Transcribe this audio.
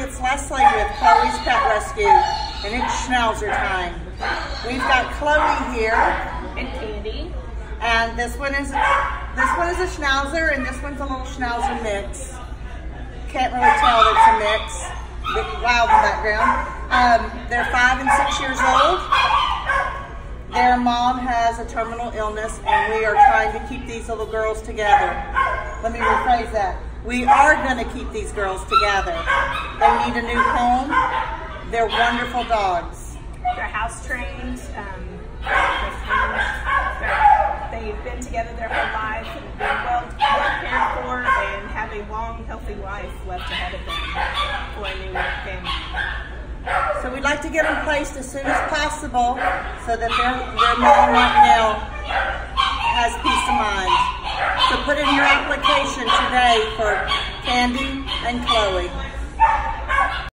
it's Leslie with Chloe's Pet Rescue, and it's Schnauzer time. We've got Chloe here, and Candy. and this one is this one is a Schnauzer, and this one's a little Schnauzer mix. Can't really tell it's a mix. Big loud in the background. Um, they're five and six years old. Their mom has a terminal illness, and we are trying to keep these little girls together. Let me rephrase that. We are going to keep these girls together. They need a new home. They're wonderful dogs. They're house trained. Um. They're, they've been together their whole life and been well, well cared for and have a long, healthy life left ahead of them for a new family. So we'd like to get them placed as soon as possible so that their, their mom right now has peace of mind. So put in your application today for Candy and Chloe.